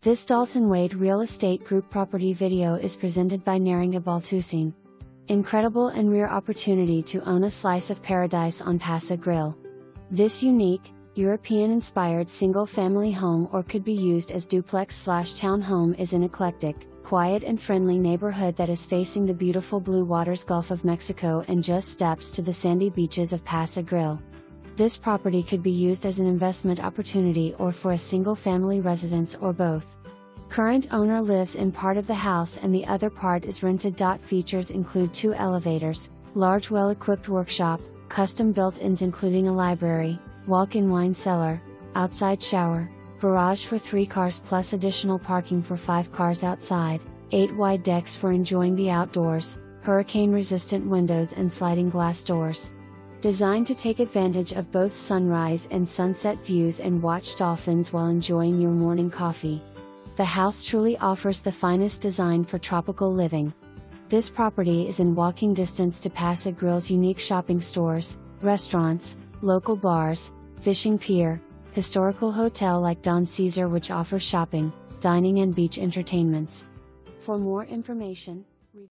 This Dalton Wade Real Estate Group property video is presented by Neringa Baltusiene. Incredible and rare opportunity to own a slice of paradise on Pass-a-Grille. This unique, European inspired single family home or could be used as duplex slash townhome is an eclectic, quiet and friendly neighborhood that is facing the beautiful blue waters Gulf of Mexico and just steps to the sandy beaches of Pass-a-Grille. This property could be used as an investment opportunity or for a single family residence or both. Current owner lives in part of the house and the other part is rented. Features include two elevators, large well equipped workshop, custom built ins including a library, walk in wine cellar, outside shower, garage for three cars plus additional parking for five cars outside, eight wide decks for enjoying the outdoors, hurricane resistant windows and sliding glass doors. Designed to take advantage of both sunrise and sunset views and watch dolphins while enjoying your morning coffee. The house truly offers the finest design for tropical living. This property is in walking distance to Pass-a-Grille's unique shopping stores, restaurants, local bars, fishing pier, historical hotel like Don CeSar which offers shopping, dining and beach entertainments. For more information,